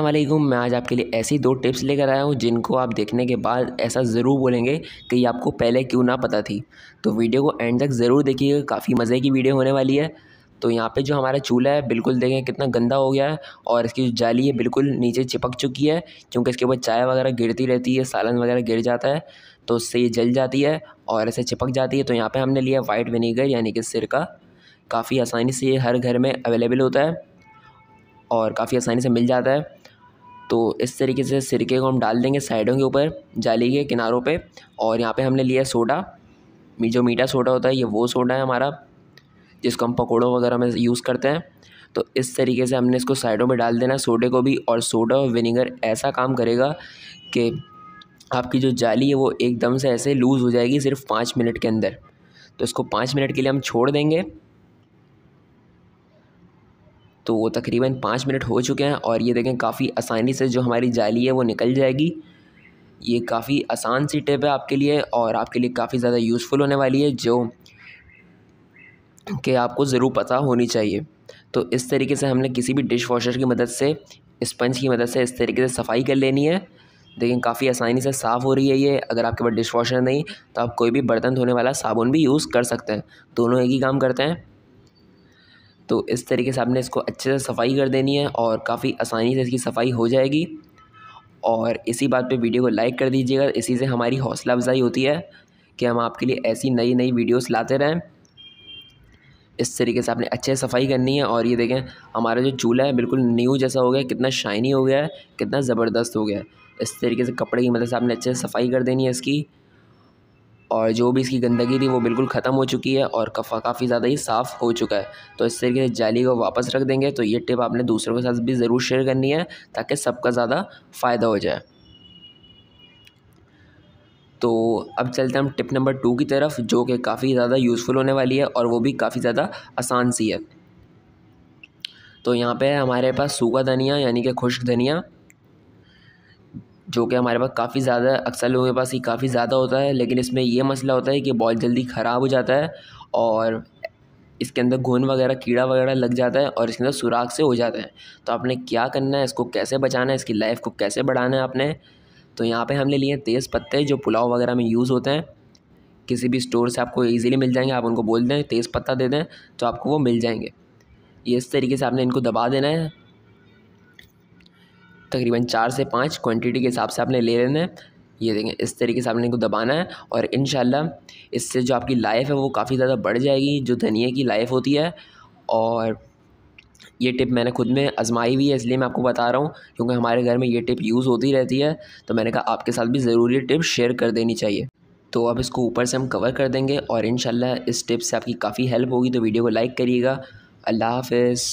वालेकुम मैं आज आपके लिए ऐसी दो टिप्स लेकर आया हूँ, जिनको आप देखने के बाद ऐसा ज़रूर बोलेंगे कि ये आपको पहले क्यों ना पता थी। तो वीडियो को एंड तक ज़रूर देखिएगा, काफ़ी मज़े की वीडियो होने वाली है। तो यहाँ पे जो हमारा चूल्हा है, बिल्कुल देखें कितना गंदा हो गया है और इसकी जो जाली है, बिल्कुल नीचे चिपक चुकी है, क्योंकि इसके ऊपर चाय वगैरह गिरती रहती है, सालन वगैरह गिर जाता है तो उससे ये जल जाती है और ऐसे चिपक जाती है। तो यहाँ पर हमने लिया वाइट विनीगर यानी कि सिरका। काफ़ी आसानी से ये हर घर में अवेलेबल होता है। और काफ़ी आसानी से मिल जाता है। तो इस तरीके से सिरके को हम डाल देंगे साइडों के ऊपर, जाली के किनारों पे, और यहाँ पे हमने लिया है सोडा। जो मीठा सोडा होता है, ये वो सोडा है हमारा, जिसको हम पकौड़ों वगैरह में यूज़ करते हैं। तो इस तरीके से हमने इसको साइडों में डाल देना सोडे को भी, और सोडा और विनीगर ऐसा काम करेगा कि आपकी जो जाली है वो एकदम से ऐसे लूज़ हो जाएगी सिर्फ़ पाँच मिनट के अंदर। तो इसको पाँच मिनट के लिए हम छोड़ देंगे। तो वो तकरीबन पाँच मिनट हो चुके हैं और ये देखें काफ़ी आसानी से जो हमारी जाली है वो निकल जाएगी। ये काफ़ी आसान सी टिप है आपके लिए और आपके लिए काफ़ी ज़्यादा यूज़फुल होने वाली है, जो कि आपको ज़रूर पता होनी चाहिए। तो इस तरीके से हमने किसी भी डिश वॉशर की मदद से, स्पंज की मदद से इस तरीके से सफ़ाई कर लेनी है। देखें काफ़ी आसानी से साफ़ हो रही है ये, अगर आपके पास डिश वॉशर नहीं तो आप कोई भी बर्तन धोने वाला साबुन भी यूज़ कर सकते हैं। दोनों एक ही काम करते हैं। तो इस तरीके से आपने इसको अच्छे से सफ़ाई कर देनी है और काफ़ी आसानी से इसकी सफ़ाई हो जाएगी। और इसी बात पे वीडियो को लाइक कर दीजिएगा। इसी से हमारी हौसला अफजाई होती है कि हम आपके लिए ऐसी नई नई वीडियोस लाते रहें। इस तरीके से आपने अच्छे से सफ़ाई करनी है और ये देखें, हमारा जो चूल्हा है बिल्कुल न्यू जैसा हो गया कितना शाइनी हो गया है, कितना ज़बरदस्त हो गया है। इस तरीके से कपड़े की मदद मतलब से आपने अच्छे से सफ़ाई कर देनी है इसकी। और जो भी इसकी गंदगी थी वो बिल्कुल ख़त्म हो चुकी है और कफ़ा काफ़ी ज़्यादा ही साफ़ हो चुका है। तो इस तरीके से जाली को वापस रख देंगे तो ये टिप आपने दूसरों के साथ भी ज़रूर शेयर करनी है ताकि सबका ज़्यादा फ़ायदा हो जाए। तो अब चलते हैं हम टिप नंबर टू की तरफ़, जो कि काफ़ी ज़्यादा यूज़फुल होने वाली है और वो भी काफ़ी ज़्यादा आसान सी है। तो यहाँ पे हमारे पास सूखा धनिया यानी कि खुश्क धनिया जो कि हमारे पास काफ़ी ज़्यादा, अक्सर लोगों के पास ही काफ़ी ज़्यादा होता है, लेकिन इसमें ये मसला होता है कि बॉल जल्दी ख़राब हो जाता है और इसके अंदर घुन वगैरह, कीड़ा वगैरह लग जाता है और इसके अंदर सुराख से हो जाता है। तो आपने क्या करना है, इसको कैसे बचाना है, इसकी लाइफ को कैसे बढ़ाना है आपने? तो यहाँ पे हमने लिए तेज़ पत्ते जो पुलाव वगैरह में यूज़ होते हैं। किसी भी स्टोर से आपको इजीली मिल जाएँगे, आप उनको बोल दें, तेज़ पत्ता दे दें तो आपको वो मिल जाएँगे। ये इस तरीके से आपने इनको दबा देना है। तकरीबन चार से पाँच क्वांटिटी के हिसाब से आपने ले लेना है। ये देखें, इस तरीके से आपने इनको दबाना है और इन इससे जो आपकी लाइफ है वो काफ़ी ज़्यादा बढ़ जाएगी, जो धनिया की लाइफ होती है। और ये टिप मैंने खुद में आजमाई हुई है, इसलिए मैं आपको बता रहा हूँ, क्योंकि हमारे घर में ये टिप यूज़ होती रहती है तो मैंने कहा आपके साथ भी ज़रूरी टिप शेयर कर देनी चाहिए। तो अब इसको ऊपर से हम कवर कर देंगे और इन इस टिप से आपकी काफ़ी हेल्प होगी तो वीडियो को लाइक करिएगा। अल्लाह हाफिज़।